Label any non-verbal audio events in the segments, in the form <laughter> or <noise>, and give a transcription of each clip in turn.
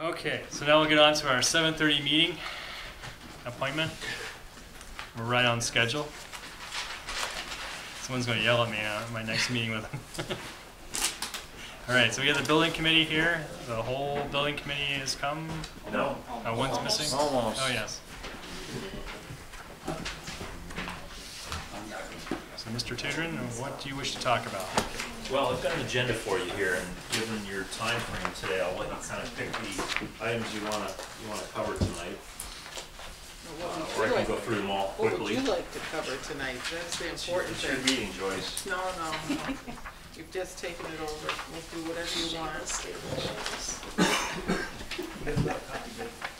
Okay, so now we'll get on to our seven thirty meeting appointment. We're right on schedule. Someone's gonna yell at me at my next meeting with them. <laughs> All right, so we have the building committee here. The whole building committee has come. No. Oh, one's missing? Almost. Oh, yes. So, Mr. Tudrin, what do you wish to talk about? Well, I've got an agenda for you here, and given your time frame today, I'll let you kind of pick the items you wanna, you wanna cover tonight. What would Or I you can like- go through them all What would quickly. you like to cover tonight? That's the important It's your thing. meeting, Joyce. No, no, no. You've just taken it over. We'll do whatever you want.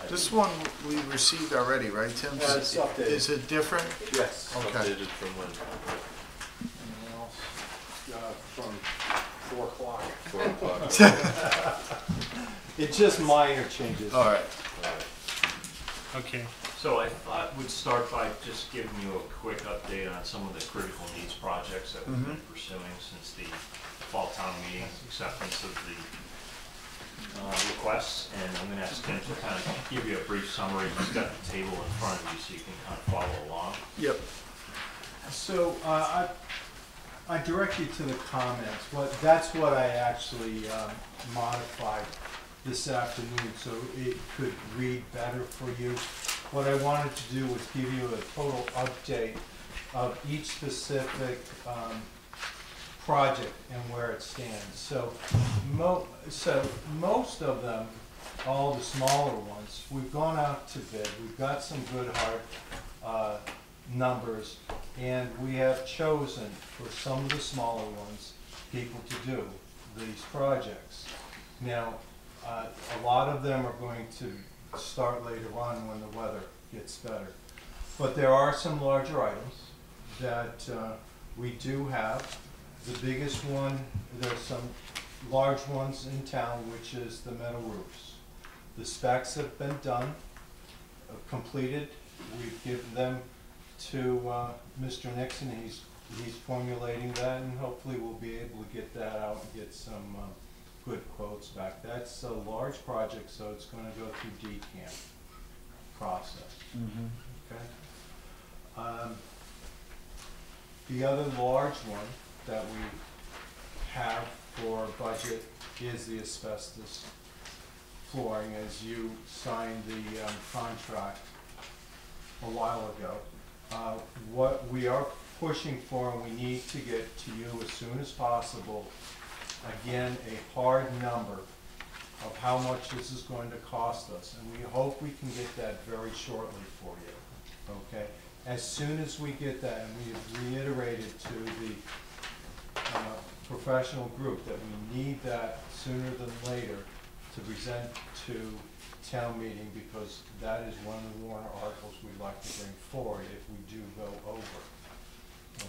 This one we received already, right, Tim? Yeah, it's updated. Is it different? Yes. Okay. Updated from when? Uh, From four o'clock. Four o'clock. <laughs> It's just minor changes. All right. Okay, So I thought we'd start by just giving you a quick update on some of the critical needs projects that we've been pursuing since the fall town meeting acceptance of the uh, requests. And I'm gonna ask Tim to kind of give you a brief summary. He's got the table in front of you so you can kind of follow along. Yep. So, uh, I, I direct you to the comments, what, that's what I actually, um, modified this afternoon, so it could read better for you. What I wanted to do was give you a total update of each specific, um, project and where it stands. So, mo, so most of them, all the smaller ones, we've gone out to bid, we've got some good hard, uh, numbers, and we have chosen for some of the smaller ones, people to do these projects. Now, uh, a lot of them are going to start later on when the weather gets better. But there are some larger items that uh, we do have. The biggest one, there's some large ones in town, which is the metal roofs. The specs have been done, uh, completed. We've given them to uh, Mr. Nixon. He's, he's formulating that, and hopefully we'll be able to get that out and get some um, good quotes back. That's a large project, so it's gonna go through DCAM process, okay? Um, The other large one that we have for budget is the asbestos flooring, as you signed the um, contract a while ago. Uh, What we are pushing for, and we need to get to you as soon as possible, again, a hard number of how much this is going to cost us, and we hope we can get that very shortly for you, okay? As soon as we get that, and we have reiterated to the uh, professional group that we need that sooner than later to present to town meeting, because that is one of the warrant articles we'd like to bring forward if we do go over.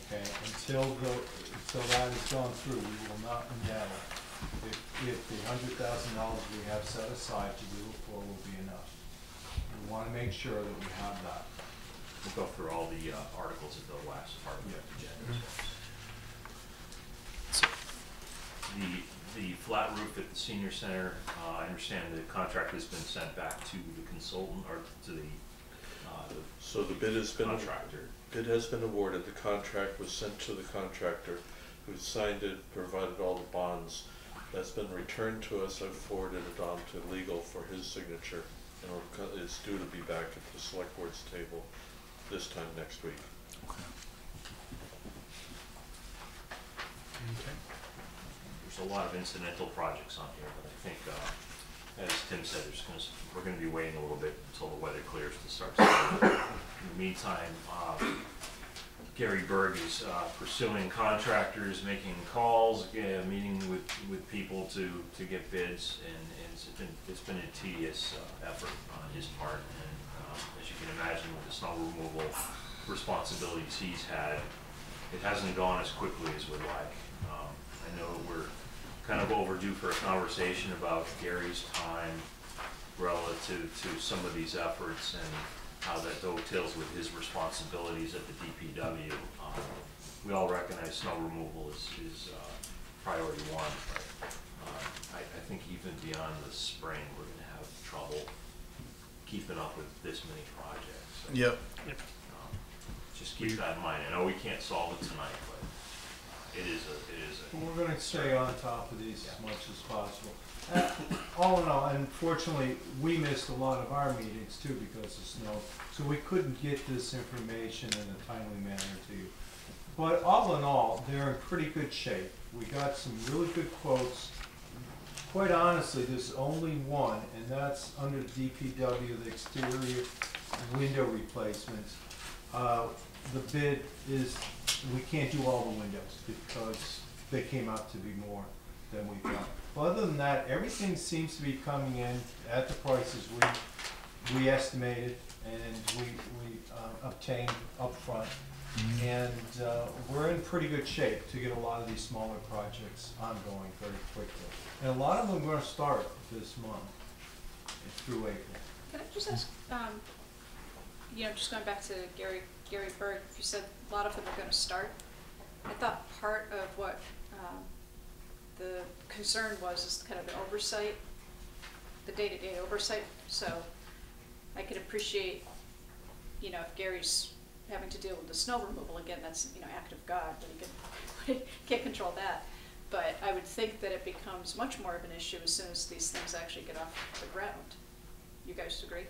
Okay, until the, until that is gone through, we will not know if, if the hundred thousand dollars we have set aside to do it for will be enough. We wanna make sure that we have that. We'll go through all the uh, articles of the last part of the agenda. The, the flat roof at the senior center, uh, I understand the contract has been sent back to the consultant or to the, uh, the So the bid has been, contractor. bid has been awarded, the contract was sent to the contractor, who signed it, provided all the bonds. That's been returned to us, I've forwarded it on to legal for his signature, and it'll co- it's due to be back at the select board's table this time next week. There's a lot of incidental projects on here, but I think, uh, as Tim said, there's gonna, we're gonna be waiting a little bit until the weather clears to start. In the meantime, uh, Gary Berg is uh, pursuing contractors, making calls, uh, meeting with, with people to, to get bids, and and it's been, it's been a tedious uh, effort on his part. And um, as you can imagine, with the snow removal responsibilities he's had, it hasn't gone as quickly as we'd like. Um, I know we're kind of overdue for a conversation about Gary's time relative to some of these efforts and how that dovetails with his responsibilities at the DPW. Um, We all recognize snow removal is, is uh, priority one, but uh, I, I think even beyond the spring, we're gonna have trouble keeping up with this many projects. Yep. Um, Just keep that in mind. I know we can't solve it tonight, but it is a, it is a. We're gonna stay on top of these as much as possible. Uh, All in all, unfortunately, we missed a lot of our meetings too because of snow, so we couldn't get this information in a timely manner to you. But all in all, they're in pretty good shape. We got some really good quotes. Quite honestly, there's only one, and that's under DPW, the exterior window replacements. Uh, The bid is, we can't do all the windows because they came out to be more than we thought. But other than that, everything seems to be coming in at the prices we, we estimated and we, we uh, obtained upfront. And uh, we're in pretty good shape to get a lot of these smaller projects ongoing very quickly. And a lot of them are gonna start this month through April. Can I just ask, um, you know, just going back to Gary, Gary Berg, you said a lot of them are gonna start. I thought part of what, um, the concern was is kind of an oversight, the day-to-day oversight, so I could appreciate, you know, if Gary's having to deal with the snow removal, again, that's, you know, act of God, but he can, <laughs> he can't control that. But I would think that it becomes much more of an issue as soon as these things actually get off the ground. You guys agree?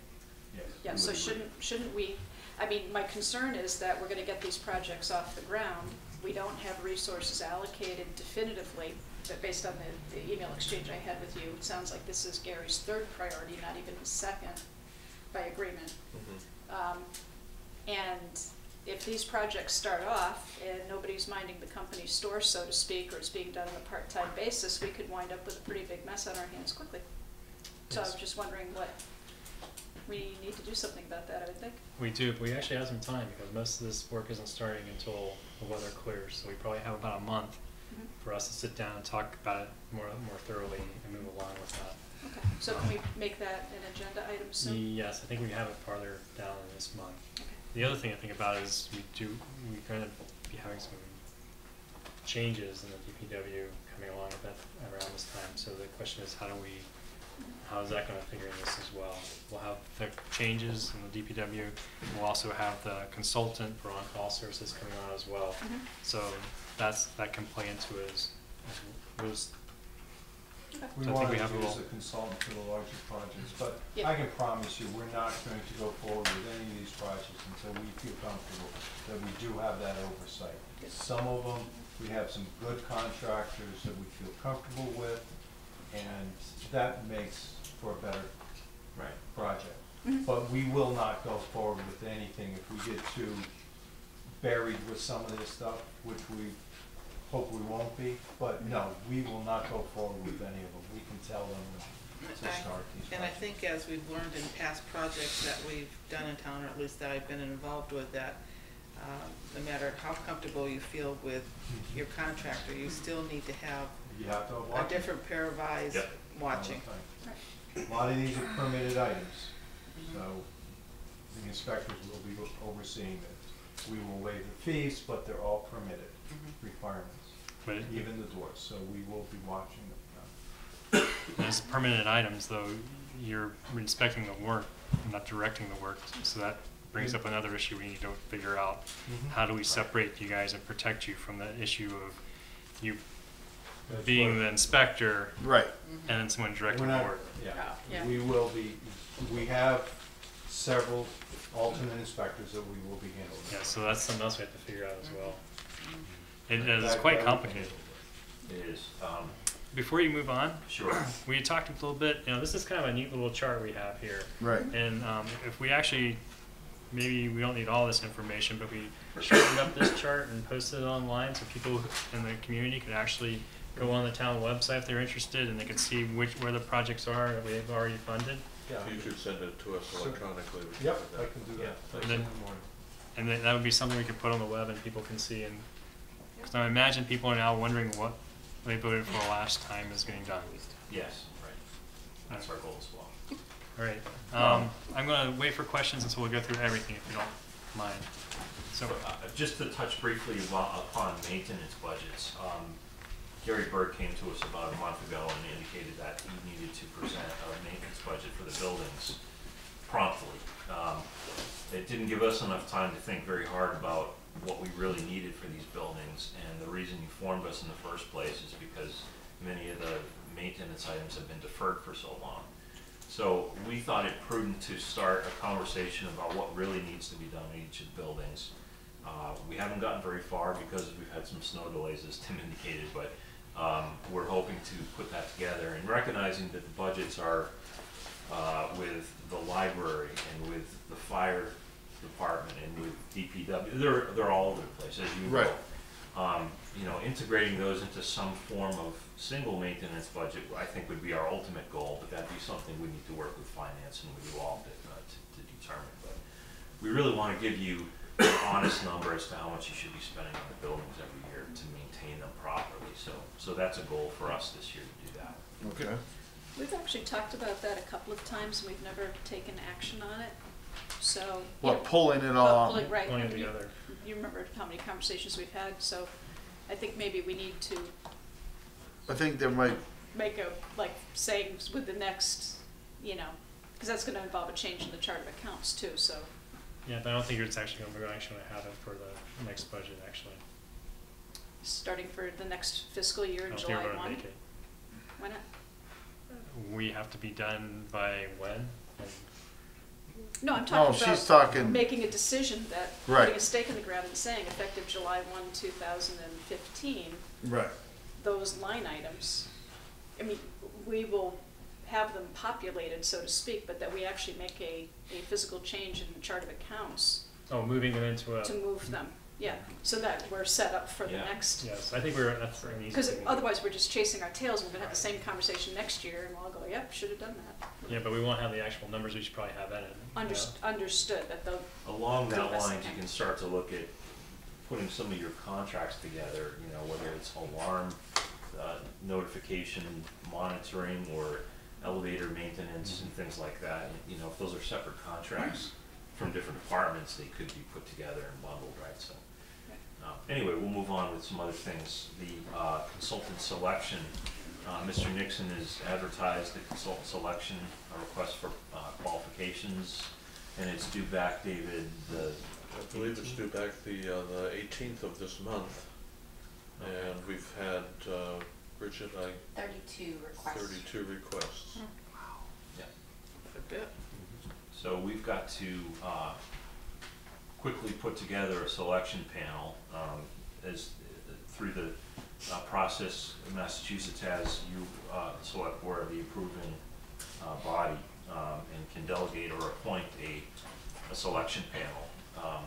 Yes. Yeah, so shouldn't, shouldn't we, I mean, my concern is that we're gonna get these projects off the ground. We don't have resources allocated definitively, but based on the, the email exchange I had with you, it sounds like this is Gary's third priority, not even his second, by agreement. Um, and if these projects start off and nobody's minding the company's store, so to speak, or it's being done on a part-time basis, we could wind up with a pretty big mess on our hands quickly. So I was just wondering what, we need to do something about that, I would think. We do, but we actually have some time because most of this work isn't starting until the weather clears, so we probably have about a month Mhm. for us to sit down and talk about it more, more thoroughly and move along with that. Okay, so can we make that an agenda item soon? Yes, I think we have it farther down in this month. Okay. The other thing I think about is we do, we're gonna be having some changes in the DPW coming along at that, around this time, so the question is how do we, how is that gonna figure in this as well? We'll have the changes in the DPW, we'll also have the consultant for on-call services coming on as well. Mhm. So that's, that can play into it as, as, was, Okay. We So I think want we to have a use little- a consultant for the larger projects, but Yeah. I can promise you, we're not going to go forward with any of these projects until we feel comfortable that we do have that oversight. Good. Some of them, we have some good contractors that we feel comfortable with, and that makes for a better Right. project. Mhm. But we will not go forward with anything if we get too buried with some of this stuff, which we hope we won't be. But no, we will not go forward with any of them. We can tell them to I- start these And I projects. think as we've learned in past projects that we've done in town, or at least that I've been involved with, that um, no matter how comfortable you feel with your contractor, you still need to have You have to a watch. different pair of eyes Yep. watching. Right. A lot of these are permitted items, so the inspectors will be overseeing this. We will waive the fees, but they're all permitted Mhm. requirements, but it- even the doors, so we will be watching them. As permanent items, though, you're inspecting the work, not directing the work, so that brings up another issue we need to figure out. Mhm. How do we separate you guys and protect you from the issue of you That's being the inspector Right. and then someone directing We're the not- work? Yeah, Yeah. we will be, we have several alternate inspectors that we will be handling. Yeah, so that's something else we have to figure out as well. Mm-hmm. It is That- quite that- complicated. It is. Um, Before you move on, sure. <clears throat> we talked a little bit, you know, this is kind of a neat little chart we have here. Right. And um, if we actually, maybe we don't need all this information, but we shortened up this chart and posted it online so people in the community could actually go on the town website if they're interested and they can see which, where the projects are that we've already funded. Yeah. If you could send it to us So- electronically, we can Yep, do I that. can do Yeah. that. first And thing then- in the morning. And then that would be something we could put on the web and people can see and, because I imagine people are now wondering what they voted for last time is getting done. Yes, right. That's our goal as well. All right, um, I'm gonna wait for questions until we go through everything if you don't mind. So, So, uh, just to touch briefly abo- upon maintenance budgets, um, Gary Berg came to us about a month ago and indicated that he needed to present a maintenance budget for the the buildings promptly. Um, It didn't give us enough time to think very hard about what we really needed for these buildings, and the reason you formed us in the first place is because many of the maintenance items have been deferred for so long. So we thought it prudent to start a conversation about what really needs to be done in each of the buildings. Uh, we haven't gotten very far because we've had some snow delays, as Tim indicated, but, um, we're hoping to put that together and recognizing that the budgets are, uh, with the library and with the fire department and with DPW, they're, they're all over the place, as you know. Um, you know, integrating those into some form of single maintenance budget, I think would be our ultimate goal, but that'd be something we need to work with finance and with you all to, uh, to, to determine. But we really wanna give you an honest number as to how much you should be spending on the buildings every year to maintain them properly, so, so that's a goal for us this year to do that. Okay. We've actually talked about that a couple of times, and we've never taken action on it, so. What, pulling it Well, all? pulling- Right. Pulling I mean, you- together. You remember how many conversations we've had, so I think maybe we need to I think there might, make a, like, saying with the next, you know, because that's gonna involve a change in the chart of accounts too, so. Yeah, but I don't think it's actually gonna, we're actually gonna have it for the next budget, actually. Starting for the next fiscal year I in don't think July we're gonna one, make it. why not? We have to be done by when? And No, I'm no, talking Oh, she's about talking, making a decision that, Right. putting a stake in the ground and saying effective July one, two thousand and fifteen, right, those line items, I mean, we will have them populated, so to speak, but that we actually make a, a physical change in the chart of accounts Oh, moving them into a, to move them, yeah, so that we're set up for the Yeah. next. yes, I think we're, that's an easy Because thing. otherwise, we're just chasing our tails, and we're gonna have the same conversation next year, and we'll all go, yep, should have done that. Yeah, but we won't have the actual numbers, we should probably have that in. you know? Understood, that the, Along that the best you can. can start to look at putting some of your contracts together, you know, whether it's alarm, uh, notification, monitoring, or elevator maintenance and things like that. You know, if those are separate contracts from different departments, they could be put together and bundled, right, so. Uh, Anyway, we'll move on with some other things. The uh, consultant selection, uh, Mr. Nixon has advertised the consultant selection, a request for uh, qualifications, and it's due back, David, the I believe it's due back the, uh, the eighteenth of this month. And we've had, uh, Bridget, I, Thirty-two requests. thirty-two requests. Wow. Yeah. A bit. So we've got to uh, quickly put together a selection panel. um, As, through the uh, process, Massachusetts has you, uh, select board, the approving uh, body, um, and can delegate or appoint a, a selection panel. Um,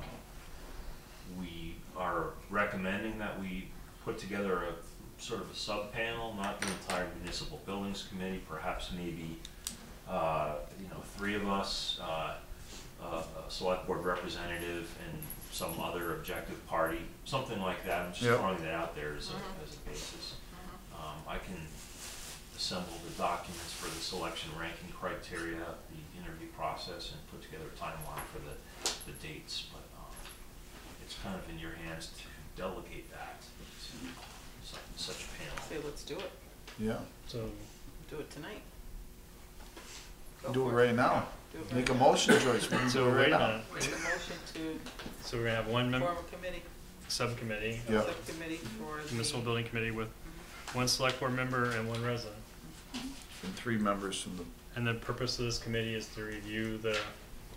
We are recommending that we put together a sort of a sub-panel, not the entire municipal buildings committee, perhaps maybe uh, you know, three of us, uh, select board representative and some other objective party, something like that. I'm just Yep. throwing that out there as a, Mhm. as a basis. Um, I can assemble the documents for the selection ranking criteria, the interview process, and put together a timeline for the, the dates, but, um, it's kind of in your hands to delegate that to such, such a panel. Say, let's do it, yeah, So, do it tonight. Go do it for right now. Do it Make a right now. motion, Joyce, we <laughs> can so do it right wait a now. minute, Make a motion to so we're gonna have one member, form a committee, subcommittee, a Yeah. subcommittee for the. municipal building committee with mm-hmm. one select board member and one resident. And three members from the, And the purpose of this committee is to review the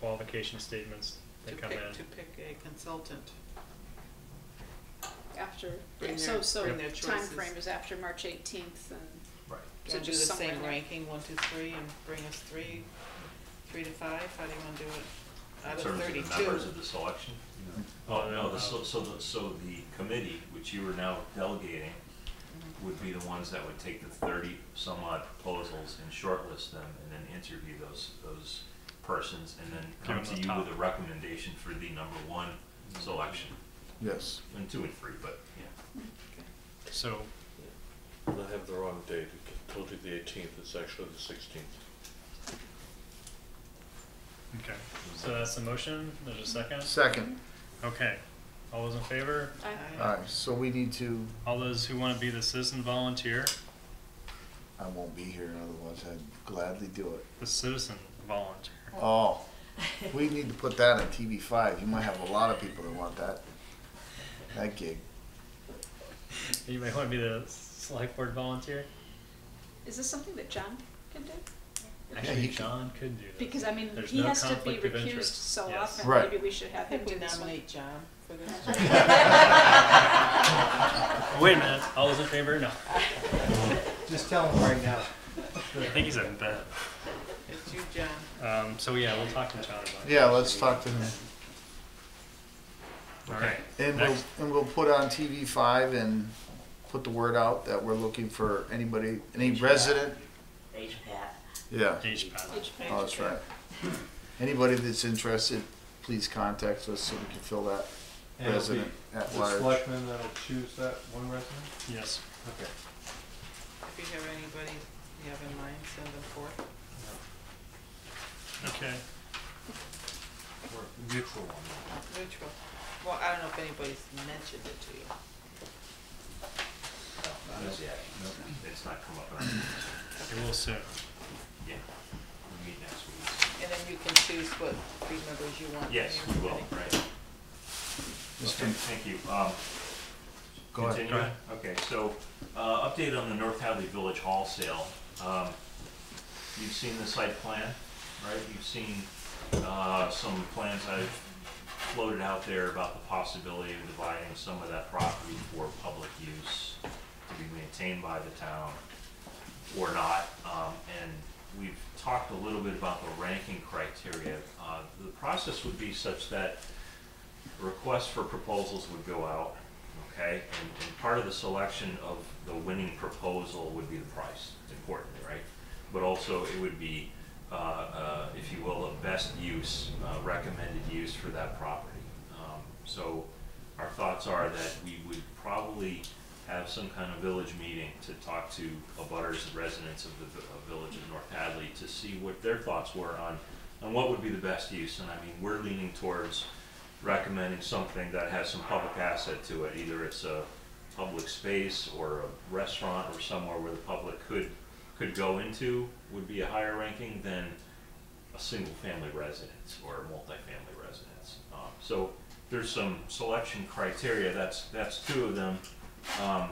qualification statements To that come pick, in. to pick a consultant. after, Bring so, their- so bring their choices. timeframe is after March eighteenth, and Right. So So do the just somewhere same there. ranking, one, two, three, and bring us three, three to five, how do you wanna do it? Out In of terms of the thirty-two. members of the selection? Oh, no, the, so, so the, so the committee, which you are now delegating, Mhm. would be the ones that would take the thirty some odd proposals and shortlist them, and then interview those, those persons, and then come Give to them you with a recommendation for the number one selection, yes, and two and three, but, yeah. So, And I have the wrong date, I told you the eighteenth, it's actually the sixteenth. Okay, so that's the motion, there's a second? second, Okay, all those in favor? I, alright, so we need to, All those who wanna be the citizen volunteer, I won't be here, otherwise I'd gladly do it. the citizen volunteer. Oh, we need to put that on TV five. You might have a lot of people that want that, that gig. You might wanna be the select board volunteer. Is this something that John can do? Actually, he could- John could do this. Because, I mean, There's he no has to be conflict of recused interest. so Yes. often, Right. maybe we should have him think we do this one. nominate John for this. <laughs> Wait a minute, all those in favor? No. Just tell him right now. I think he's a bet. It's you, John. Um, so yeah, we'll talk to John about it. Yeah, let's talk to him. Alright, And we'll, next, and we'll put on TV five and put the word out that we're looking for anybody, any resident, HPAT. yeah, HPAT. HPAC. oh, that's right. Anybody that's interested, please contact us so we can fill that And it'll be resident at The large. selectmen that'll choose that one resident? Yes. Okay. If you have anybody you have in mind, send them forth. Okay. We're neutral one. Neutral. Well, I don't know if anybody's mentioned it to you. No, not as yet. No, It's not come up. on- It will soon. Yeah, we meet next week. And then you can choose what three members you want. Yes, from we your will, committee. right. Okay, thank you. Um, Go ahead. continue? Go ahead. Okay, so, uh, update on the North Hadley Village Hall sale. Um, you've seen the site plan, right? You've seen, uh, some plans I've floated out there about the possibility of dividing some of that property for public use to be maintained by the town or not. Um, and we've talked a little bit about the ranking criteria. Uh, the process would be such that requests for proposals would go out, okay? And, and part of the selection of the winning proposal would be the price, importantly, right? But also it would be, uh, uh, if you will, a best use, uh, recommended use for that property. Um, So our thoughts are that we would probably have some kind of village meeting to talk to abutters and residents of the of village of North Hadley to see what their thoughts were on, on what would be the best use. And I mean, we're leaning towards recommending something that has some public asset to it. Either it's a public space or a restaurant or somewhere where the public could, could go into would be a higher ranking than a single-family residence or a multifamily residence. Um, So there's some selection criteria, that's, that's two of them. Um,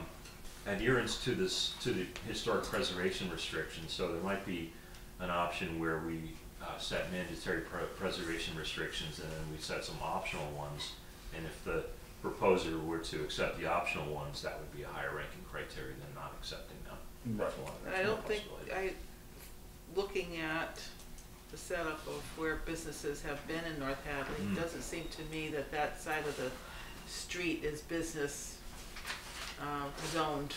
Adherence to this, to the historic preservation restrictions, so there might be an option where we uh, set mandatory pre- preservation restrictions and then we set some optional ones. And if the proposer were to accept the optional ones, that would be a higher ranking criteria than not accepting them. That's one, that's I don't think. I, looking at the setup of where businesses have been in North Hadley, Mm. it doesn't seem to me that that side of the street is business, um, zoned.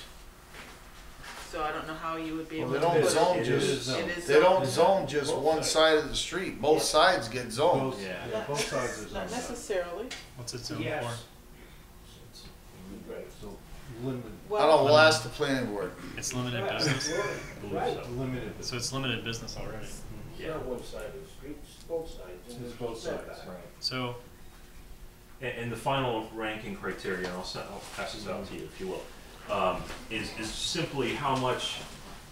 So I don't know how you would be Well, able they to. don't put- zone It just, is zoned. It is they don't zoned. zone just Both one sides. side of the street. Both sides get zoned. Both, Yeah. yeah, both sides is Not on necessarily. What's it zoned Yes. for? Right. So limited, I don't know, we'll ask the planning board. It's limited Right. business, I believe Right. so. limited. so it's limited business already. It's not one side of the street, it's both sides. and It's both sides, setback. right. So, And, and the final ranking criteria, and I'll, send, I'll pass this out to you if you will, um, is, is simply how much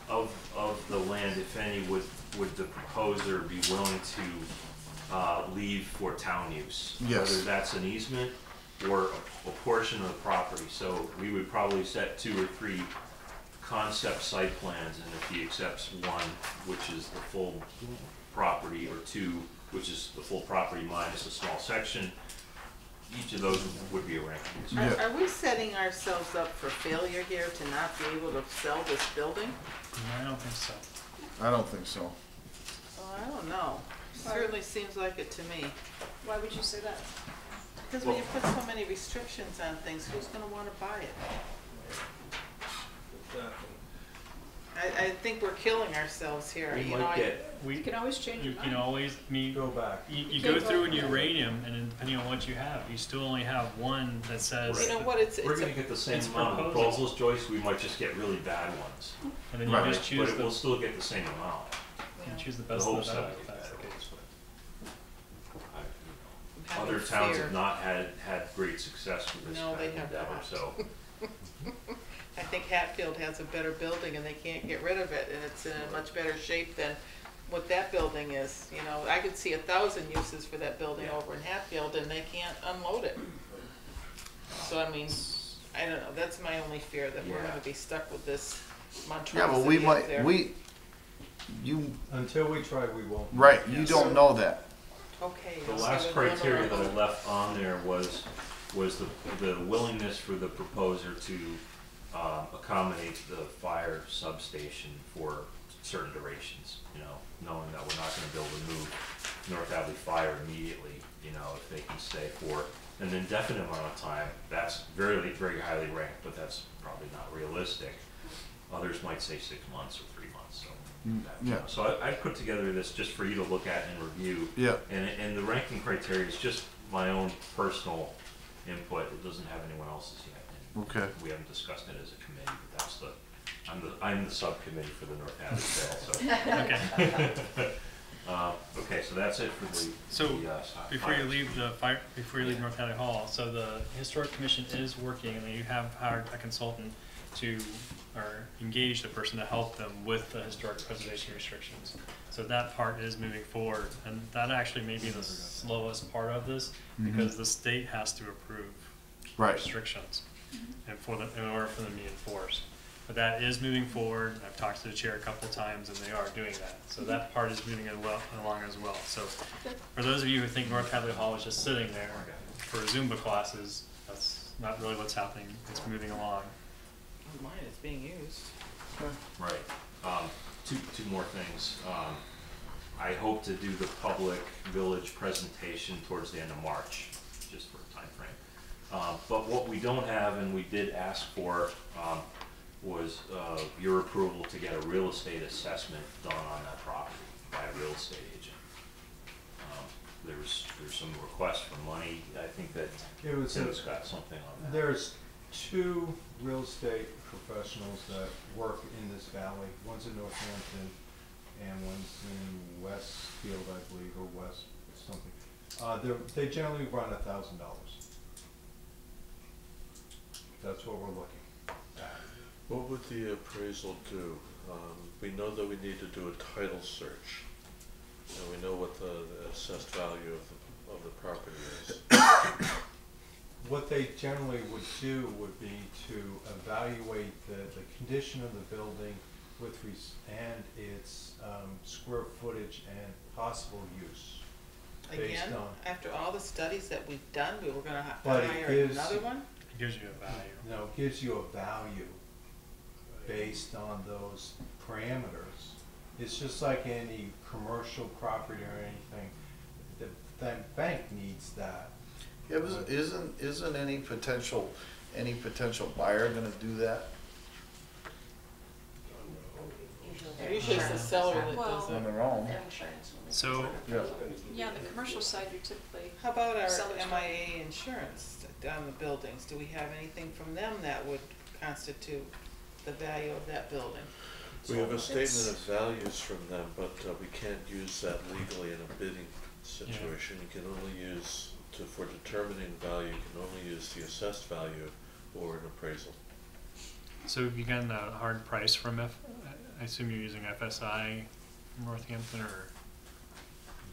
of, of the land, if any, would, would the proposer be willing to, uh, leave for town use? Yes. Whether that's an easement or a, a portion of the property, so we would probably set two or three concept site plans, and if he accepts one, which is the full property, or two, which is the full property minus a small section, each of those would be a ranking. Yeah. Are, are we setting ourselves up for failure here to not be able to sell this building? no, I don't think so. I don't think so. Oh, I don't know. Certainly seems like it to me. Why would you say that? Because when you put so many restrictions on things, who's gonna wanna buy it? Exactly. I, I think we're killing ourselves here, We you know, might I, get, We, You can always change you can mind. always, I mean, Go back. you, you Can't go go through an back. uranium, and then depending on what you have, you still only have one that says, you know what, it's, we're it's, gonna a- get the same it's amount of proposals. proposals, Joyce, we might just get really bad ones. and then you Right. just choose But the, we'll still get the same amount. you yeah, choose the The best of hopes the that best, we if get that's the better. case. I- you know, having Other towns fear. have not had, had great success with this No, kind they of have endeavor, not. so. <laughs> I think Hatfield has a better building and they can't get rid of it, and it's in a much better shape than what that building is, you know, I could see a thousand uses for that building over in Hatfield and they can't unload it. So I mean, I don't know, that's my only fear, that we're Yeah. gonna be stuck with this Yeah, but we up might, there. we, you, Until we try, we won't. know. right, you don't know that. Okay. The last criteria that I left on there was, was the, the willingness for the proposer to, um, accommodate the fire substation for certain durations, you know, knowing that we're not gonna be able to move North Hadley Fire immediately, you know, if they can stay for an indefinite amount of time, that's very, very highly ranked, but that's probably not realistic. Others might say six months or three months, so. Mm, that, you yeah. know. So I, I put together this just for you to look at and review. Yeah. And, and the ranking criteria is just my own personal input, it doesn't have anyone else's yet. And Okay. We haven't discussed it as a committee, but that's the, I'm the, I'm the subcommittee for the North Hadley Trail, so. Okay. <laughs> Uh, okay, so that's it for the, So, the, uh, si- Before you fires. leave the fire, before you leave North Hadley Hall, so the historic commission is working, and you have hired a consultant to, or engage the person to help them with the historic preservation restrictions. So that part is moving forward, and that actually may be the slowest part of this, because the state has to approve Right. restrictions and for them, in order for them to be enforced. But that is moving forward, I've talked to the chair a couple times, and they are doing that, so that part is moving as well, along as well, so. For those of you who think North Hadley Hall is just sitting there for Zumba classes, that's not really what's happening, it's moving along. Mine is being used. Right, um, two, two more things, um, I hope to do the public village presentation towards the end of March, just for a Um, but what we don't have, and we did ask for, um, was, uh, your approval to get a real estate assessment done on that property by a real estate agent. Um, There's, there's some requests for money, I think that It was, a- Tim's got something on that. there's two real estate professionals that work in this valley. One's in Northampton and one's in Westfield, I believe, or West something. Uh, they're, they generally run a thousand dollars. That's what we're looking at. What would the appraisal do? Um, we know that we need to do a title search. And we know what the the assessed value of the, of the property is. <coughs> What they generally would do would be to evaluate the, the condition of the building with res, and its, um, square footage and possible use. based Again, on- after all the studies that we've done, we were gonna ha- But it hire gives- another one? It gives you a value. No, it gives you a value based on those parameters. It's just like any commercial property or anything, the, the bank needs that. Yeah, but isn't, isn't any potential, any potential buyer gonna do that Usually it's the seller that Well- does on it. their own? Their insurance. will- So, Yeah. Yeah, on the commercial side, you're typically, How about our MIA insurance on the buildings? Do we have anything from them that would constitute the value of that building? We have a statement of values from them, but uh, we can't use that legally in a bidding situation. You can only use, to, for determining value, you can only use the assessed value or an appraisal. so have you gotten a hard price from F, I assume you're using FSI from Northampton, or,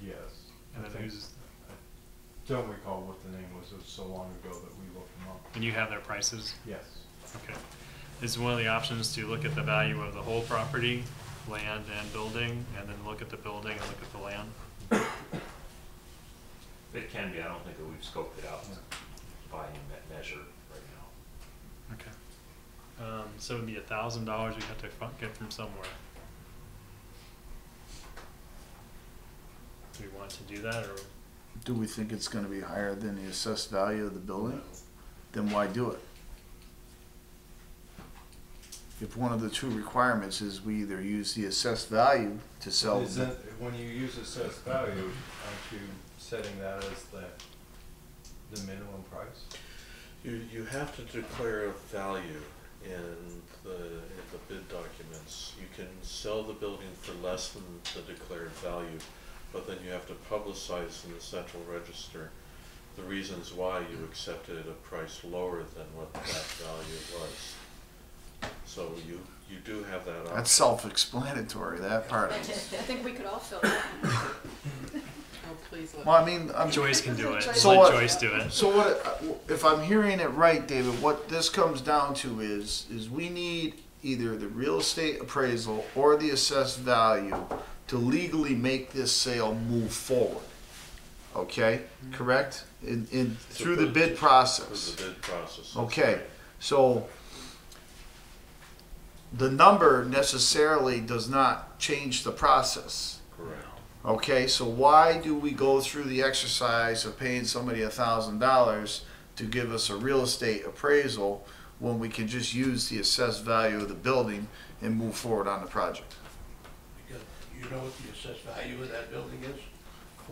Yes. and I then think- who's, Don't recall what the name was, it was so long ago that we looked them up. and you have their prices? Yes. Okay. Is one of the options to look at the value of the whole property, land and building, and then look at the building and look at the land? It can be, I don't think that we've scoped it out by any me- measure right now. Okay. Um, so it'd be a thousand dollars we have to fu- get from somewhere. Do we want to do that, or, Do we think it's gonna be higher than the assessed value of the building? Then why do it? If one of the two requirements is we either use the assessed value to sell, the- Isn't, when you use assessed value, aren't you setting that as the, the minimum price? You, you have to declare a value in the, in the bid documents. You can sell the building for less than the declared value, but then you have to publicize in the central register the reasons why you accepted a price lower than what that value was. So you, you do have that option. That's self-explanatory, that part <laughs> I is. think we could all fill that in. <laughs> Oh, please let Well, I mean, I'm. Joyce can do it. So Let what- Joyce do it. So what, if I'm hearing it right, David, what this comes down to is, is we need either the real estate appraisal or the assessed value to legally make this sale move forward. Okay, mm-hmm. correct? In, in, through the bid process. the bid process. Okay, so the number necessarily does not change the process. Correct. Okay, so why do we go through the exercise of paying somebody a thousand dollars to give us a real estate appraisal when we can just use the assessed value of the building and move forward on the project? Because you know what the assessed value of that building is?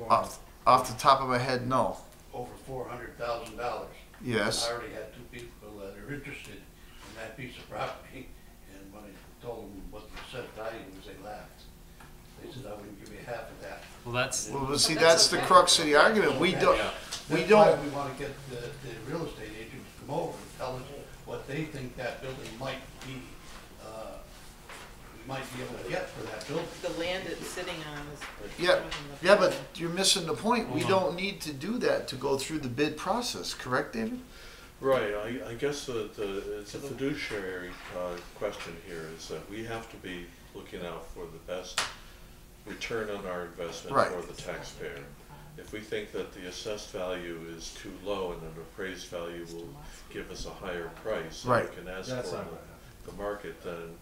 Off, off the top of my head, no. Over four hundred thousand dollars. Yes, I already had two people that are interested in that piece of property, and when I told them what the assessed value was, they laughed. They said, I wouldn't give you half of that. Well, that's, well, but see, That's that's the okay. crux of the argument. We don't, Yeah. we That's why don't, we wanna get the, the real estate agent to come over and tell us what they think that building might be, we might be able to get for that building. The land it's sitting on is. Yeah, more than the yeah, but you're missing the point. We don't need to do that to go through the bid process, correct, David? Right, I, I guess the, the, it's a fiduciary, uh, question here, is that we have to be looking out for the best return on our investment Right. for the taxpayer. If we think that the assessed value is too low and an appraised value will give us a higher price, and Right. we can ask That's for not in gonna the, the market, then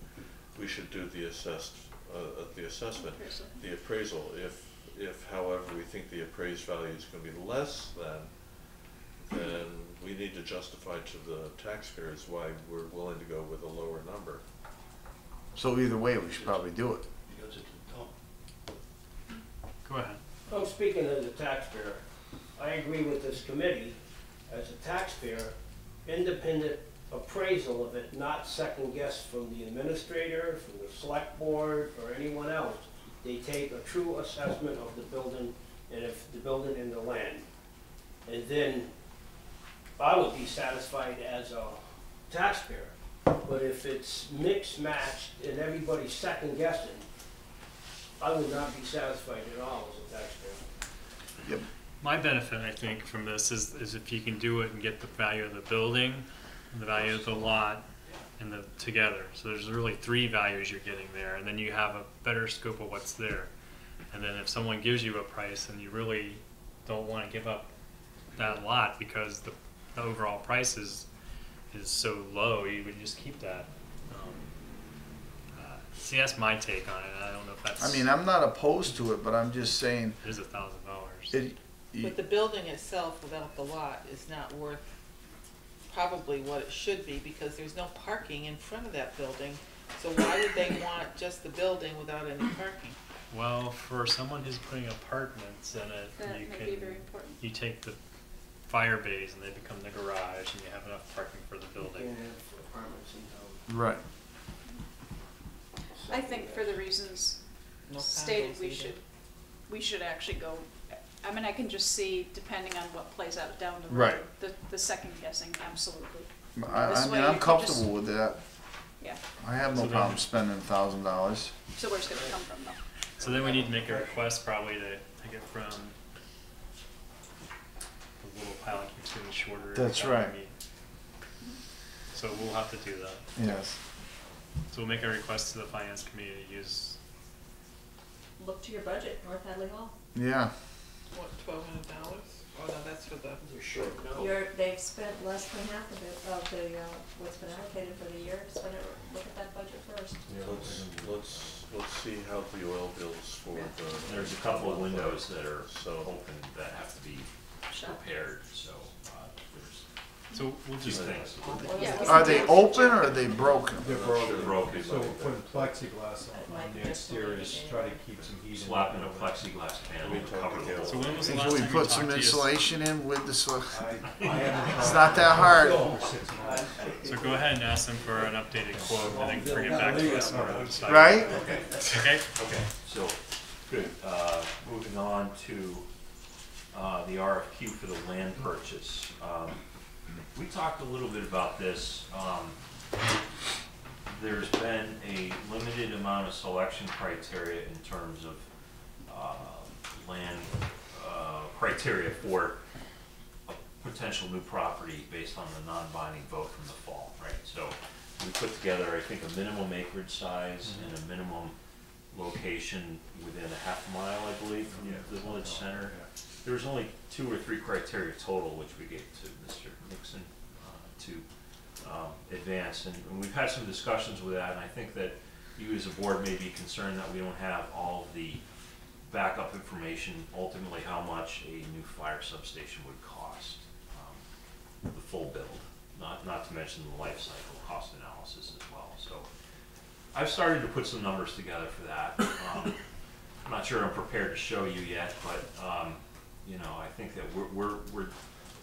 we should do the assessed, uh, uh, the assessment. The appraisal, if, if however, we think the appraised value is gonna be less than, then we need to justify to the taxpayers why we're willing to go with a lower number. So either way, we should probably do it. Because it's a dump. go ahead. I'm speaking as a taxpayer. I agree with this committee. As a taxpayer, independent appraisal of it, not second guess from the administrator, from the select board, or anyone else. They take a true assessment of the building and if the building and the land. And then I would be satisfied as a taxpayer. But if it's mixed matched and everybody's second guessing, I would not be satisfied at all as a taxpayer. Yep. My benefit, I think, from this is, is if you can do it and get the value of the building, and the value of the lot, and the, together. So there's really three values you're getting there, and then you have a better scope of what's there. And then if someone gives you a price and you really don't wanna give up that lot because the, the overall price is, is so low, you would just keep that. Um, uh, See, that's my take on it, I don't know if that's. I mean, I'm not opposed to it, but I'm just saying, It is a thousand dollars. But the building itself without the lot is not worth probably what it should be, because there's no parking in front of that building. So why would they <coughs> want just the building without any parking? Well, for someone who's putting apartments in it, That you may can, be very important. you take the fire bays and they become the garage and you have enough parking for the building. can't have apartments in town. right. I think for the reasons No stated, condos we either. should, we should actually go, I mean, I can just see, depending on what plays out down the road. Right. The, the second guessing, absolutely, I, This I way mean, you I'm can comfortable with that. yeah. I have no So then- problem spending a thousand dollars. So where's it gonna come from though? So then we need to make a request probably to take it from the little pile that keeps getting shorter. every That's time we right. meet. So we'll have to do that. Yes. So we'll make a request to the finance committee to use, Look to your budget, North Hadley Hall. Yeah. What, twelve hundred dollars? Oh, no, that's for the, They're short now. You're, they've spent less than half of it, of the, uh, what's been allocated for the year, spend it, look at that budget first. Let's, let's, let's see how the oil bills for the. There's a couple of windows that are So- open that have to be Shut. repaired, so, there's so we'll just, things. Yeah. Are they open or are they broken? They're broken. Broken. So we're putting plexiglass on, on the exterior to try to keep some heat in. Slapping a plexiglass panel We to talked cover the about- so when was the last Should time we you put some talked to us? insulation in with the, so- I, I haven't. <laughs> it's not that hard. For six months. So go ahead and ask them for an updated quote and then bring it back to us and we'll. Right? Okay, Okay? okay, so, good, uh, moving on to, uh, the RFQ for the land purchase. Um, we talked a little bit about this, um, there's been a limited amount of selection criteria in terms of, uh, land, uh, criteria for a potential new property based on the non-binding vote from the fall, right? So we put together, I think, a minimum acreage size and a minimum location within a half mile, I believe, from the village center. There was only two or three criteria total, which we gave to Mr. Nixon uh, to um, advance. And and we've had some discussions with that, and I think that you as a board may be concerned that we don't have all the backup information, ultimately how much a new fire substation would cost, um, the full build, not, not to mention the life cycle cost analysis as well. So I've started to put some numbers together for that. Um, I'm not sure I'm prepared to show you yet, but, um, you know, I think that we're, we're, we're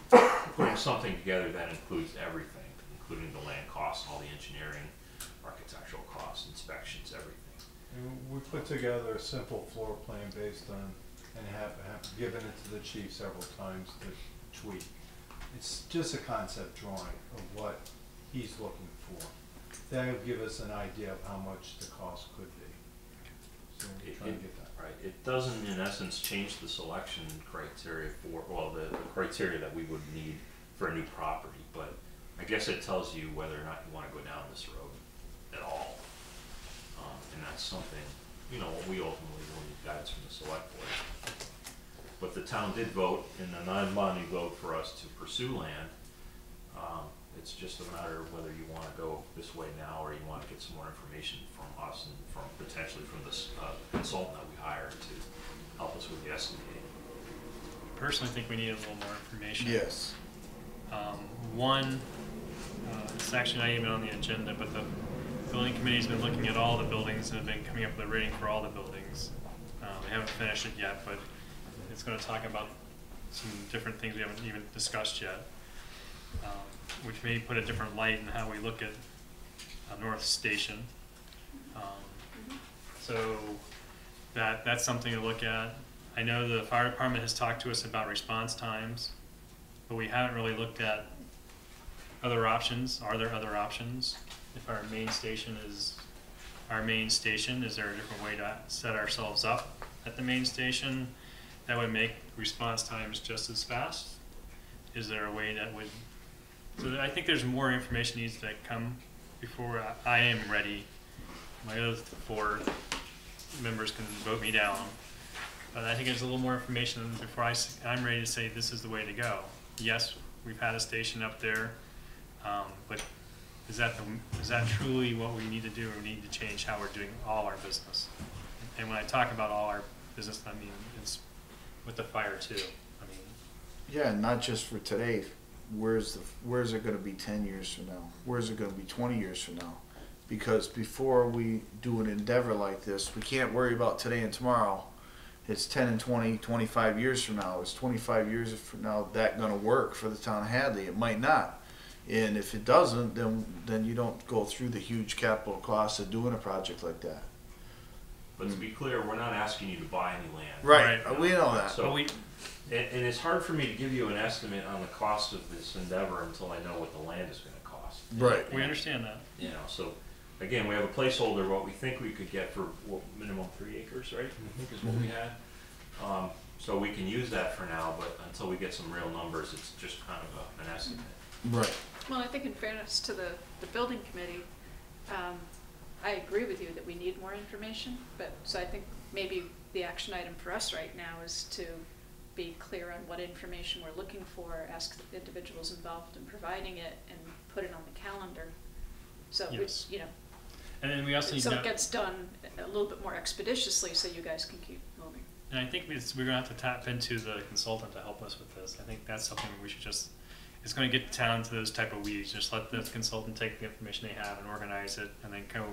putting something together that includes everything, including the land costs, all the engineering, architectural costs, inspections, everything. And we put together a simple floor plan based on, and have, have given it to the chief several times to tweak. It's just a concept drawing of what he's looking for. That'll give us an idea of how much the cost could be. So we're trying to get that. Right, it doesn't in essence change the selection criteria for, well, the, the criteria that we would need for a new property, but I guess it tells you whether or not you wanna go down this road at all. Um, and that's something, you know, we ultimately will need guidance from the select board. But the town did vote in a non-binding vote for us to pursue land. Um, it's just a matter of whether you wanna go this way now, or you wanna get some more information from us and from, potentially from this, uh, consultant that we hired to help us with the estimating. I personally, think we need a little more information. Yes. Um, one, uh, it's actually not even on the agenda, but the building committee's been looking at all the buildings and have been coming up with a rating for all the buildings. Um, we haven't finished it yet, but it's gonna talk about some different things we haven't even discussed yet. Um, which may put a different light in how we look at, North Station. Um, so that, that's something to look at. I know the fire department has talked to us about response times, but we haven't really looked at other options. Are there other options? If our main station is our main station, is there a different way to set ourselves up at the main station that would make response times just as fast? Is there a way that would, so I think there's more information needs to come before I, I am ready. My other four members can vote me down. But I think there's a little more information before I, am ready to say this is the way to go. Yes, we've had a station up there, um, but is that the, is that truly what we need to do, or we need to change how we're doing all our business? And when I talk about all our business, I mean, it's with the fire too. I mean, Yeah, not just for today. Where's the, where's it gonna be ten years from now? Where's it gonna be twenty years from now? Because before we do an endeavor like this, we can't worry about today and tomorrow. It's ten and 20, 25 years from now. it's twenty-five years from now that gonna work for the town of Hadley? It might not. And if it doesn't, then, then you don't go through the huge capital costs of doing a project like that. But to be clear, we're not asking you to buy any land. Right, Right. we know that. So- but we, And, and it's hard for me to give you an estimate on the cost of this endeavor until I know what the land is gonna cost. Right. we understand that. You know, so, again, we have a placeholder, what we think we could get for, what, minimum three acres, right? I think is what we had. Um, so we can use that for now, but until we get some real numbers, it's just kind of a, an estimate. Right. Well, I think in fairness to the, the building committee, um, I agree with you that we need more information, but, so I think maybe the action item for us right now is to be clear on what information we're looking for, ask the individuals involved in providing it, and put it on the calendar. So, we- Yes. you know, And then we also need to so know. it gets done a little bit more expeditiously, so you guys can keep moving. And I think it's, we're gonna have to tap into the consultant to help us with this. I think that's something we should just, it's gonna get down to those type of weeds. Just let the consultant take the information they have and organize it and then go.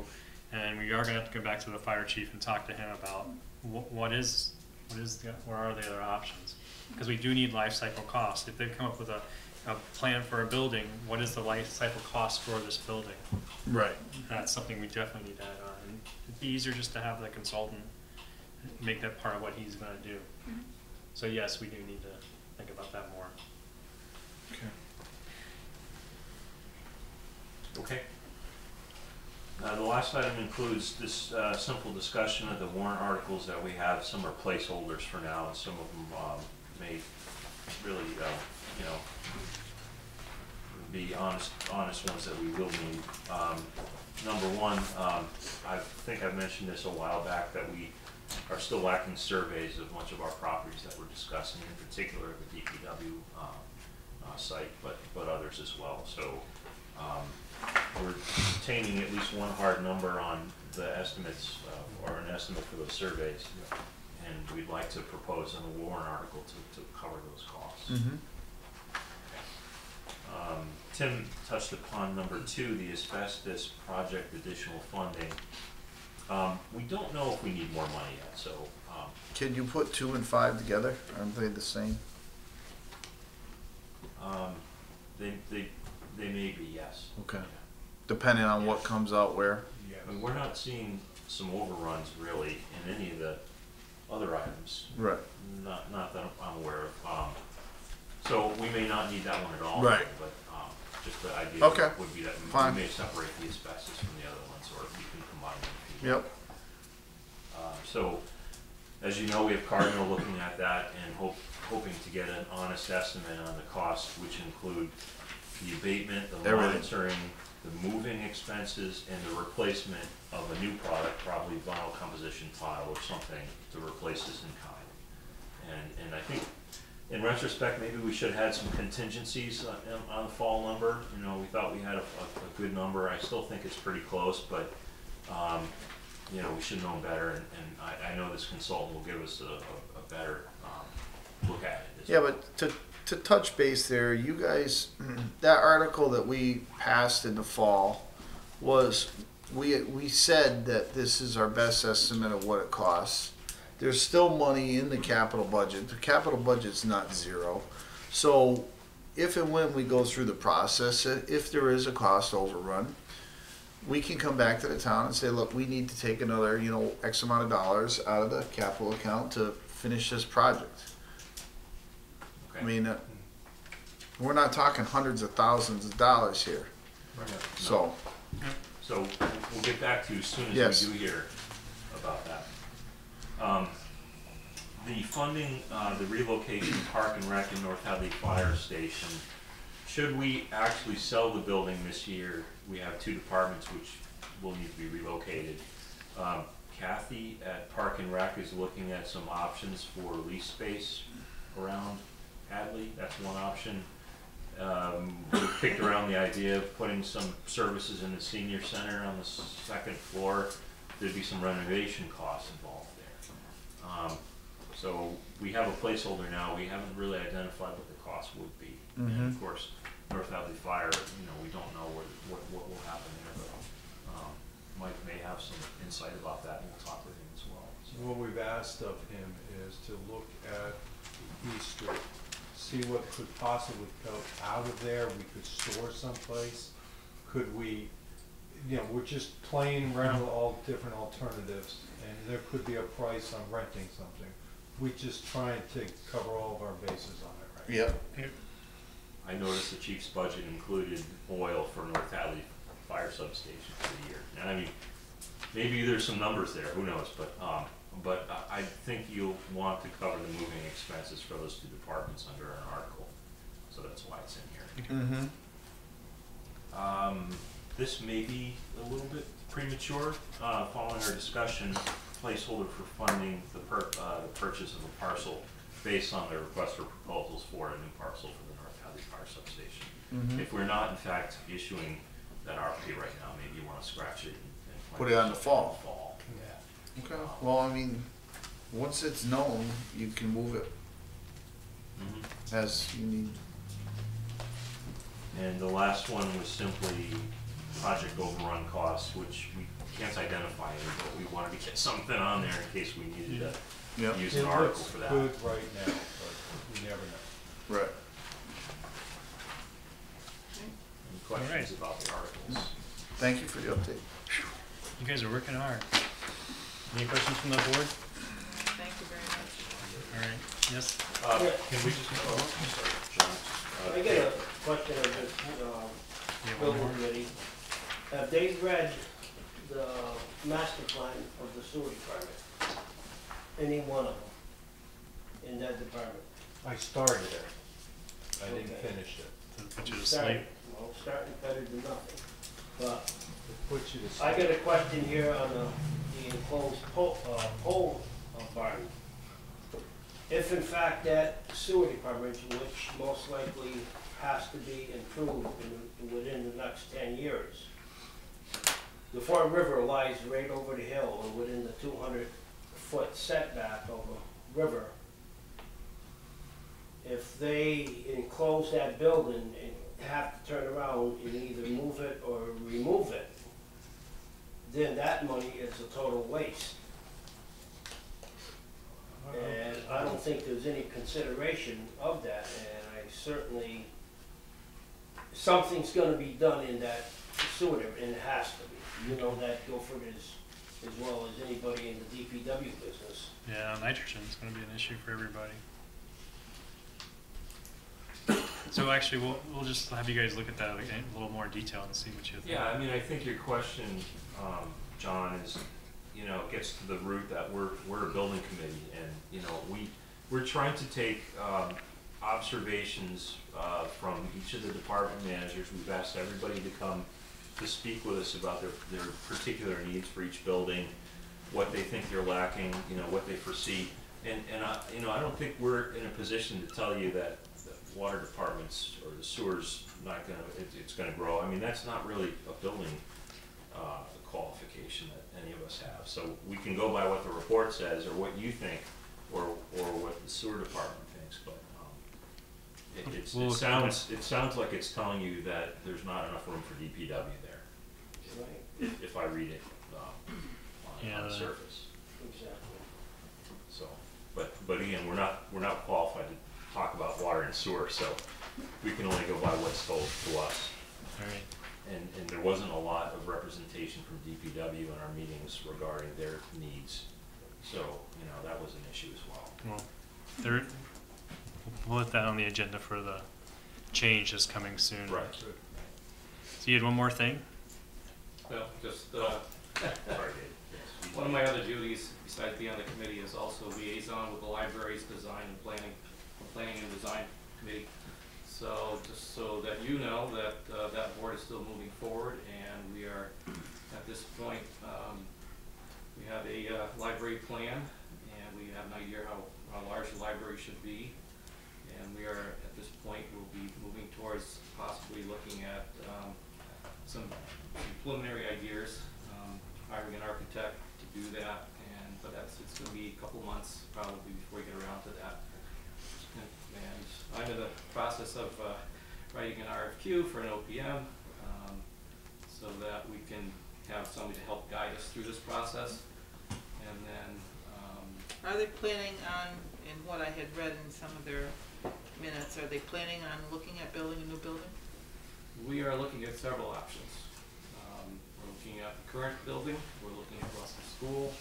And we are gonna have to go back to the fire chief and talk to him about wh- what is, what is, the what are the other options? Because we do need life cycle costs. If they've come up with a, a plan for a building, what is the life cycle cost for this building? Right. That's something we definitely need to add on. And It'd be easier just to have the consultant make that part of what he's gonna do. Mm-hmm. So yes, we do need to think about that more. Okay. Okay. Uh, the last item includes this, uh, simple discussion of the warrant articles that we have. Some are placeholders for now, and some of them, um, may really, uh, you know, be honest, honest ones that we will need. Um, number one, um, I think I mentioned this a while back, that we are still lacking surveys of much of our properties that we're discussing, in particular the DPW, um, uh, site, but, but others as well. So, um, we're obtaining at least one hard number on the estimates, uh, or an estimate for those surveys. And we'd like to propose a warrant article to, to cover those costs. Mm-hmm. Um, Tim touched upon number two, the asbestos project additional funding. Um, we don't know if we need more money yet, so, um, Can you put two and five together? Aren't they the same? um, they, they, they may be, yes. Okay. Depending on what comes out where? I mean, we're not seeing some overruns really in any of the other items, Right. not, not that I'm aware of. Um, so we may not need that one at all. Right. But, um, just the idea Okay. would be that we- Fine. we may separate the asbestos from the other ones, or we can combine them. if you Yep. want. Uh, So, as you know, we have Cardinal looking at that and hope, hoping to get an honest estimate on the costs, which include the abatement, the Everything. monitoring, the moving expenses, and the replacement of a new product, probably vinyl composition tile or something to replace this in kind. And, and I think, in retrospect, maybe we should have had some contingencies on, on the fall number, you know, we thought we had a, a, a good number, I still think it's pretty close, but, um, you know, we should know better, and, and I, I know this consultant will give us a, a, a better, um, look at it. Yeah, but to, to touch base there, you guys, <clears throat> that article that we passed in the fall was, we, we said that this is our best estimate of what it costs. There's still money in the capital budget. The capital budget's not zero. So if and when we go through the process, if there is a cost overrun, we can come back to the town and say, look, we need to take another, you know, X amount of dollars out of the capital account to finish this project. I mean, uh, we're not talking hundreds of thousands of dollars here, so, So we'll get back to you as soon Yes. as we do hear about that. Um, The funding, uh, the relocation Park and Rec and North Hadley Fire Station, should we actually sell the building this year, we have two departments which will need to be relocated. Um, Kathy at Park and Rec is looking at some options for lease space around Hadley, that's one option. Um, we kicked around the idea of putting some services in the senior center on the second floor. There'd be some renovation costs involved there. Um, so we have a placeholder now, we haven't really identified what the cost would be. And Mhm. of course, North Hadley Fire, you know, we don't know what, what, what will happen there, but, um, Mike may have some insight about that, and we'll talk with him as well. So- What we've asked of him is to look at East Street, see what could possibly go out of there, we could store someplace. Could we, you know, we're just playing around with all different alternatives, and there could be a price on renting something. We're just trying to cover all of our bases on it right now. yep. I noticed the chief's budget included oil for North Hadley Fire Substation for the year. And I mean, maybe there's some numbers there, who knows, but, um, but I, I think you'll want to cover the moving expenses for those two departments under an article. So that's why it's in here. Mm-hmm. Um, this may be a little bit premature, uh, following our discussion, placeholder for funding the per, uh, the purchase of a parcel based on the request for proposals for a new parcel for the North Hadley Fire Substation. Mhm. If we're not in fact issuing that RFP right now, maybe you wanna scratch it and. and Put it on the fall. Fall, yeah. Okay, well, I mean, once it's known, you can move it Mhm. as you need. And the last one was simply project overrun costs, which we can't identify any, but we wanted to get something on there in case we needed to Yep. use It an article looks for that. good right now, but we never know. Right. Any questions about the articles? Thank you for the update. You guys are working hard. Any questions from the board? Thank you very much. All right, yes? Uh, Yeah. can we just, oh, I'm sorry, John. Uh, I get a question of this, uh, You have one building more? committee. Have they read the master plan of the sewer department? Any one of them in that department? I started it. I didn't Okay. finish it. Which is Starting- like, Well, starting better than nothing. But It puts you to. I got a question here on the, the enclosed pole, uh, pole uh, barn. If in fact that sewer department, which most likely has to be improved in, within the next ten years, the Fort River lies right over the hill and within the two hundred foot setback of the river. If they enclose that building and have to turn around and either move it or remove it, then that money is a total waste. Uh-huh. And I don't think there's any consideration of that, and I certainly, something's gonna be done in that sewer, and it has to be. You know that, Guilford, is, as well as anybody in the DPW business. yeah, nitrogen's gonna be an issue for everybody. So actually, we'll, we'll just have you guys look at that in a little more detail and see what you think. Yeah, I mean, I think your question, um, John, is, you know, gets to the root that we're, we're a building committee, and, you know, we, we're trying to take, um, observations, uh, from each of the department managers. We've asked everybody to come to speak with us about their, their particular needs for each building, what they think they're lacking, you know, what they foresee. And, and I, you know, I don't think we're in a position to tell you that the water departments or the sewer's not gonna, it, it's gonna grow. I mean, that's not really a building, uh, qualification that any of us have. So we can go by what the report says, or what you think, or, or what the sewer department thinks, but, um, it, it's, it sounds, it sounds like it's telling you that there's not enough room for DPW there, if, if I read it, um, on, Yeah, on the the- surface. exactly. So, but, but again, we're not, we're not qualified to talk about water and sewer, so we can only go by what's told to us. All right. And, and there wasn't a lot of representation from DPW in our meetings regarding their needs. So, you know, that was an issue as well. Well, there, we'll put that on the agenda for the change that's coming soon. Right. So you had one more thing? Well, just, uh, <laughs> Sorry, Dave. one of my other duties, besides being on the committee, is also liaison with the library's design and planning, planning and design committee. So, just so that you know that, uh, that board is still moving forward, and we are, at this point, um, we have a, uh, library plan, and we have an idea how, how large the library should be. And we are, at this point, we'll be moving towards possibly looking at, um, some preliminary ideas, um, hiring an architect to do that, and, but that's, it's gonna be a couple months probably before we get around to that. And I'm in the process of, uh, writing an RFQ for an OPM, um, so that we can have somebody to help guide us through this process. And then, um, Are they planning on, in what I had read in some of their minutes, are they planning on looking at building a new building? We are looking at several options. Um, We're looking at the current building, we're looking at Russell School,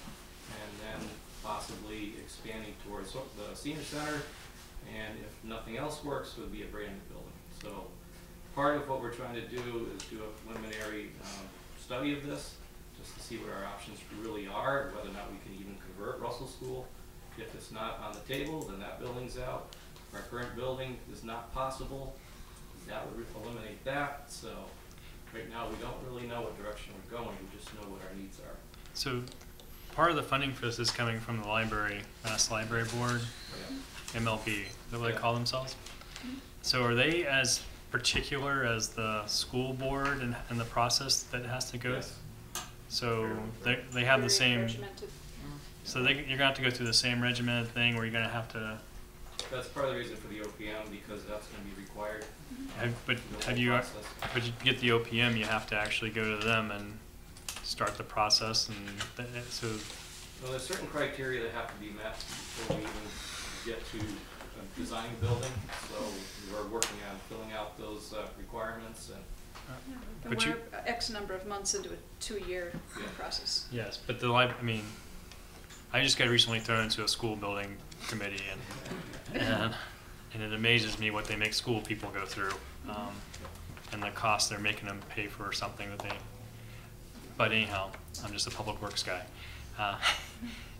and then possibly expanding towards the senior center. And if nothing else works, would be a brand new building. So part of what we're trying to do is do a preliminary um, study of this, just to see what our options really are, whether or not we can even convert Russell School. If it's not on the table, then that building's out. Our current building is not possible, that would eliminate that, so right now, we don't really know what direction we're going, we just know what our needs are. So part of the funding for this is coming from the library, Mass Library Board, MLB, is that what they call themselves? So are they as particular as the school board and, and the process that has to go? Yes. So they, they have the same, regimented. so they, you're gonna have to go through the same regimented thing where you're gonna have to, That's part of the reason for the OPM, because that's gonna be required. have, but have you, process. but you get the OPM, you have to actually go to them and start the process and th- so, Well, there's certain criteria that have to be met before we even get to uh, designing a building, so we're working on filling out those uh, requirements and And But you- we're X number of months into a two-year Yeah. process. yes, but the lib, I mean, I just got recently thrown into a school building committee and, and, and it amazes me what they make school people go through. Um, and the cost they're making them pay for something that they, but anyhow, I'm just a public works guy. Uh, <laughs>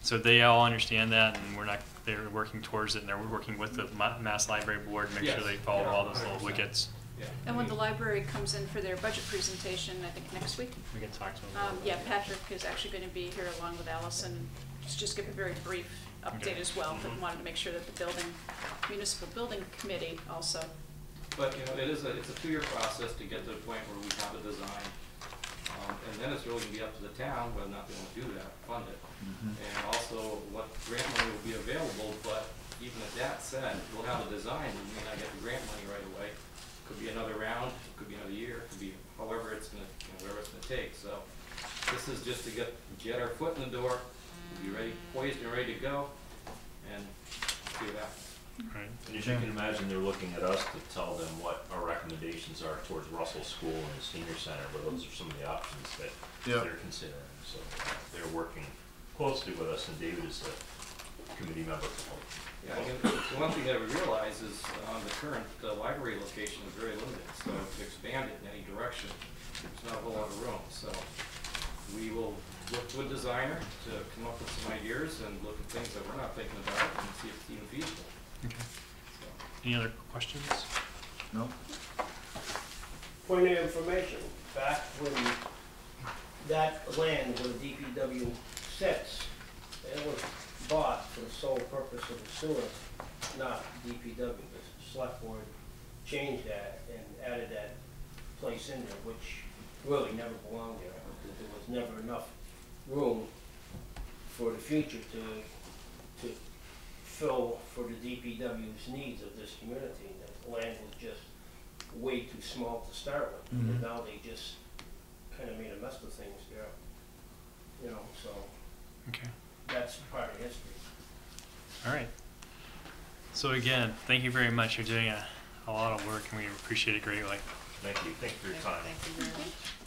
So they all understand that and we're not, they're working towards it and they're working with the Ma- Mass Library Board, to make sure Yes, they follow yeah, all those little 100%. wickets. Yeah. And when the library comes in for their budget presentation, I think next week, We can talk to them. um, yeah, Patrick is actually gonna be here along with Allison, to just give a very brief update Okay. as well, but Mhm. wanted to make sure that the building, municipal building committee also, But, you know, it is a, it's a two-year process to get to the point where we have a design. Um, and then it's really gonna be up to the town whether or not they wanna do that, fund it. And also what grant money will be available, but even at that said, we'll have a design, we may not get the grant money right away. Could be another round, could be another year, could be however it's gonna, you know, whatever it's gonna take, so. This is just to get, get our foot in the door, be ready, poised and ready to go, and see what happens. Right. And as you can imagine, they're looking at us to tell them what our recommendations are towards Russell School and the senior center, but those are some of the options that Yeah. they're considering. So they're working closely with us, and David is a committee member. Yeah, I mean, the one thing that we realize is, uh, the current uh, library location is very limited, so to expand it in any direction, there's not a whole lot of room, so. We will look to a designer to come up with some ideas and look at things that we're not thinking about and see if it's even feasible, Okay. Any other questions? No? Point of information, back when that land where DPW sits, it was bought for the sole purpose of the sewer, not DPW. The select board changed that and added that place in there, which really never belonged there. There was never enough room for the future to, to fill for the DPW's needs of this community. The land was just way too small to start with. And Mhm. now they just kind of made a mess of things there. You know, so Okay. that's part of history. All right. So again, thank you very much. You're doing a, a lot of work and we appreciate it greatly. Thank you, thank you for your time. Thank you very